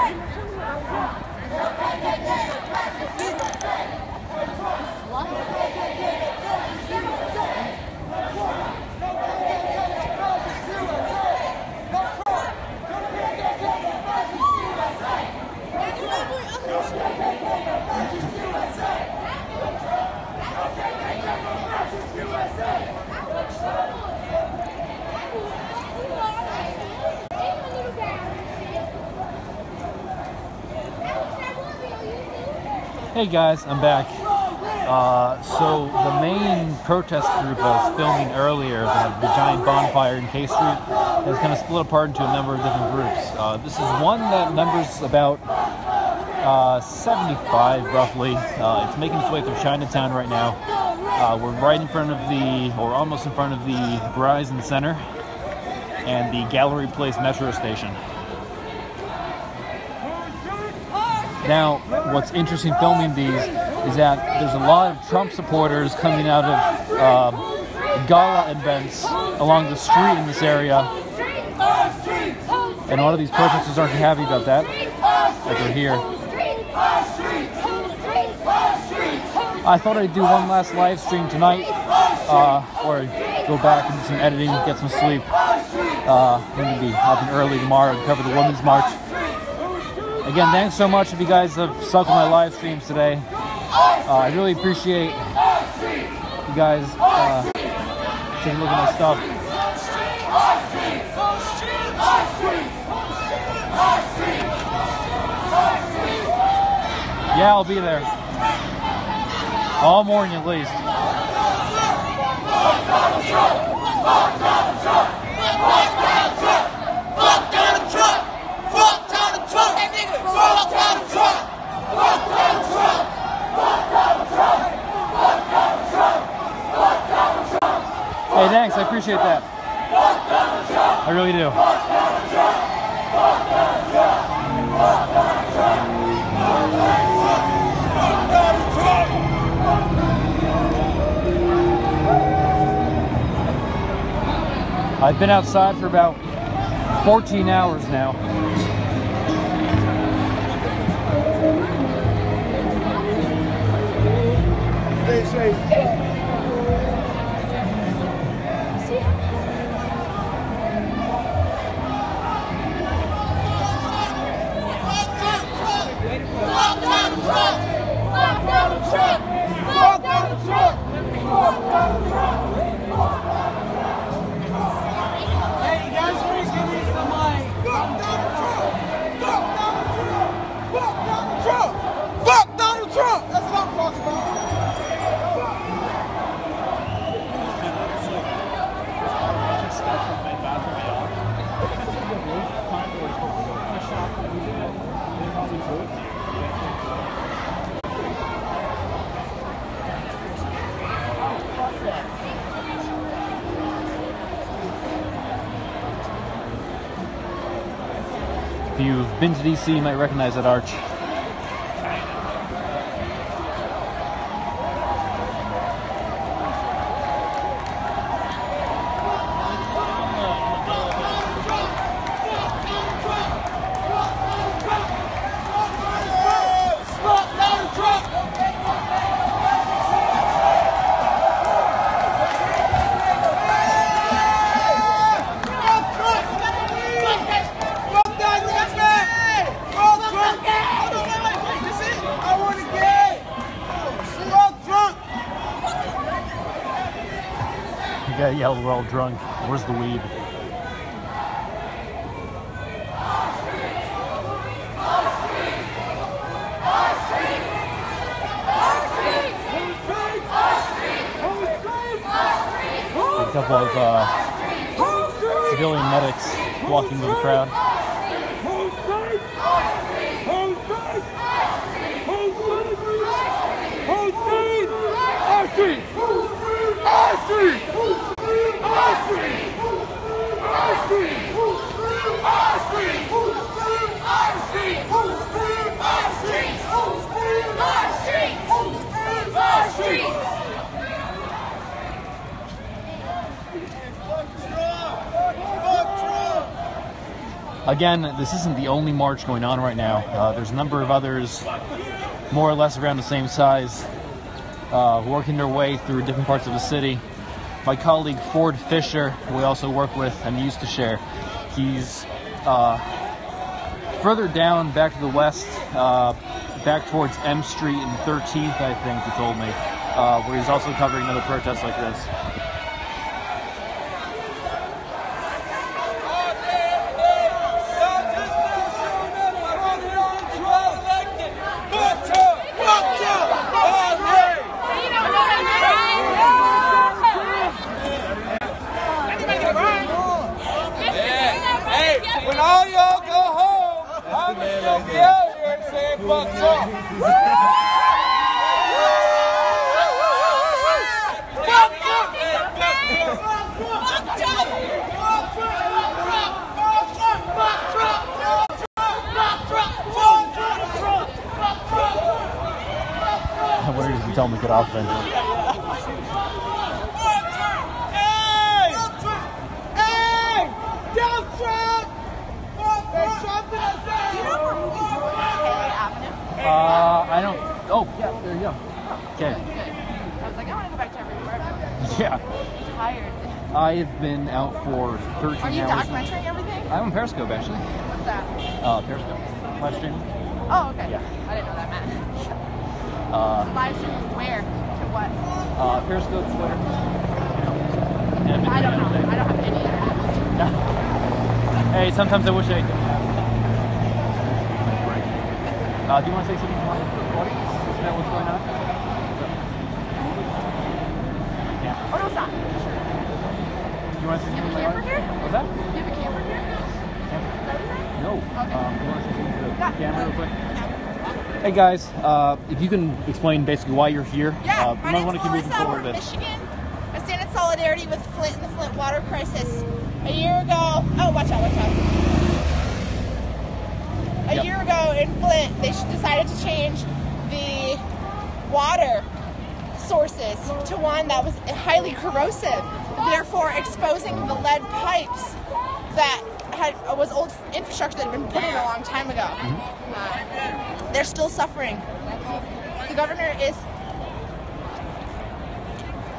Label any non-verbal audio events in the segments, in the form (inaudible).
Go, go, go, go, go, Hey guys, I'm back. Uh, so the main protest group I was filming earlier, the, the giant bonfire in K Street, has kind of split apart into a number of different groups. Uh, this is one that numbers about uh, 75 roughly. Uh, it's making its way through Chinatown right now. Uh, we're right in front of the, or almost in front of the Verizon Center and the Gallery Place metro station. Now, what's interesting filming these is that there's a lot of Trump supporters coming out of um, gala events along the street in this area. And a lot of these protesters aren't happy about that, that they're here. I thought I'd do one last live stream tonight, uh, or go back and do some editing, get some sleep. Uh, maybe up and early tomorrow to cover the Women's March. Again, thanks so much if you guys have stuck with my live streams today. Uh, I really appreciate you guys uh, taking a look at my stuff. Yeah, I'll be there. All morning at least. Hey, thanks. I appreciate that. I really do. I've been outside for about 14 hours now. If you've been to DC, you might recognize that arch. guy yelled, we're all drunk. Where's the weed? A couple of uh, civilian medics walking to the crowd. Street! Again, this isn't the only march going on right now. Uh, there's a number of others, more or less around the same size, uh, working their way through different parts of the city. My colleague Ford Fisher, who we also work with and used to share, he's uh, further down, back to the west, uh, back towards M Street and 13th, I think he told me, uh, where he's also covering another protest like this. Hey, when all y'all go home, I'm just gonna be out here saying fuck Trump. Fuck Trump! Fuck Trump! I wonder if you tell him to get off eventually. Hey! Hey! Down Trump! Hey, Trump in the Uh, I don't. Oh, yeah, there you go. Okay. I was like, I want to go back to everywhere. Yeah. I'm tired. I have been out for 13 Are you hours. documenting everything? I'm on Periscope, actually. What's that? Uh, Periscope. Live streaming. Oh, okay. Yeah. I didn't know that meant. Uh, Live stream where? To what? uh, Periscope, Twitter. You know. And I don't know. everything. I don't have any of. (laughs) Hey, sometimes I wish I didn't have. Uh, do you want to say something to the audience? Is that what's going on? Yeah. Oh, no, it's not. Do you want to say You something have to the a camper here? What's that? Do you have a camera here? No. Okay. Um, do you want to say something to the Yeah. camera real quick? Hey guys, uh, if you can explain basically why you're here, Yeah, uh, my might want to keep moving forward with from Michigan. I stand in solidarity with Flint and the Flint water crisis. A year ago, oh, watch out, watch out. A Yep. year ago in Flint, they decided to change the water sources to one that was highly corrosive, therefore exposing the lead pipes that had was old infrastructure that had been put in a long time ago. Uh, they're still suffering. The governor is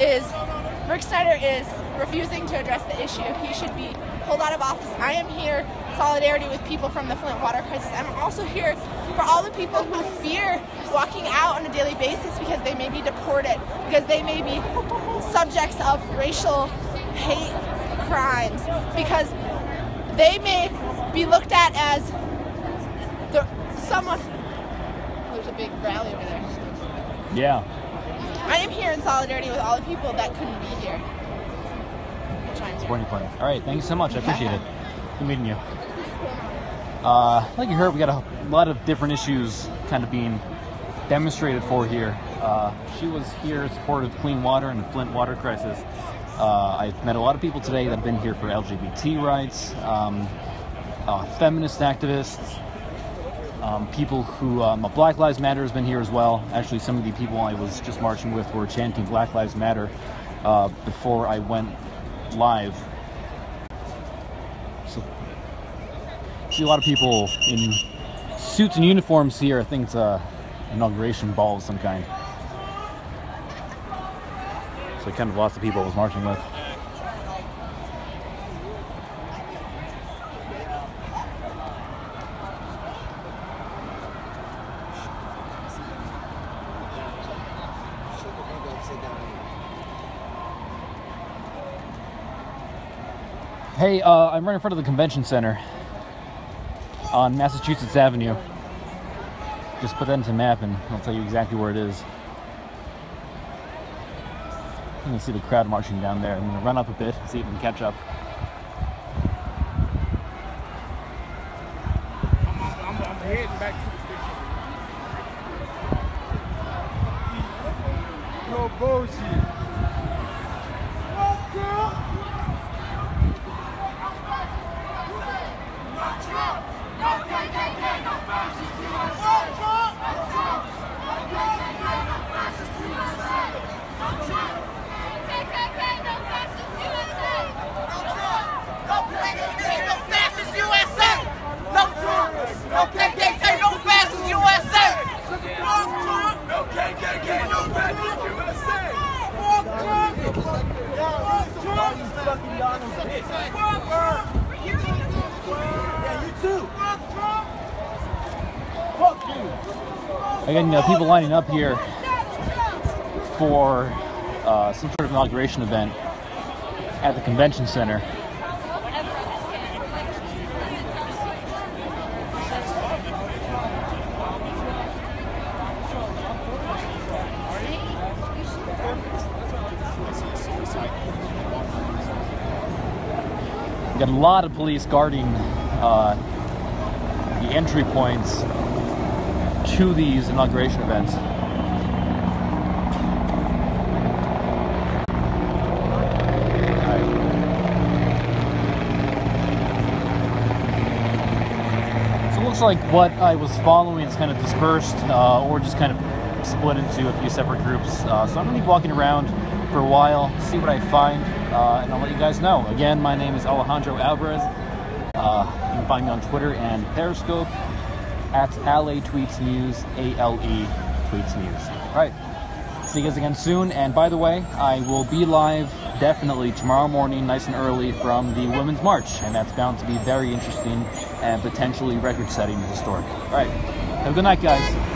is Rick Snyder is refusing to address the issue. He should be pulled out of office. I am here solidarity with people from the Flint water crisis. I'm also here for all the people who fear walking out on a daily basis because they may be deported, because they may be subjects of racial hate crimes, because they may be looked at as the someone. There's a big rally over there. Yeah. I am here in solidarity with all the people that couldn't be here. Supporting. All right, thank you so much. I appreciate it. (laughs) Good meeting you. Uh, like you heard, we got a lot of different issues kind of being demonstrated for here. Uh, she was here in support of clean water and the Flint water crisis. Uh, I've met a lot of people today that have been here for LGBT rights, um, uh, feminist activists, um, people who um, Black Lives Matter has been here as well. Actually, some of the people I was just marching with were chanting Black Lives Matter uh, before I went live. So, see a lot of people in suits and uniforms here. I think it's a inauguration ball of some kind. So kind of lots of people I was marching with. Hey, uh, I'm right in front of the convention center on Massachusetts Avenue. Just put that into the map and I'll tell you exactly where it is. You can see the crowd marching down there. I'm gonna run up a bit, see if we can catch up. sucking y'all. Yeah, you too. Fuck you. Again, you know, people lining up here for uh, some sort of inauguration event at the convention center. We got a lot of police guarding uh, the entry points to these inauguration events. So it looks like what I was following is kind of dispersed uh, or just kind of split into a few separate groups. Uh, so I'm going to be walking around for a while, see what I find, uh, and I'll let you guys know. Again, my name is Alejandro Alvarez. Uh, you can find me on Twitter and Periscope at Ale Tweets News, A L E Tweets News. All right. See you guys again soon. And by the way, I will be live definitely tomorrow morning, nice and early, from the Women's March. And that's bound to be very interesting and potentially record setting and historic. All right. Have a good night, guys.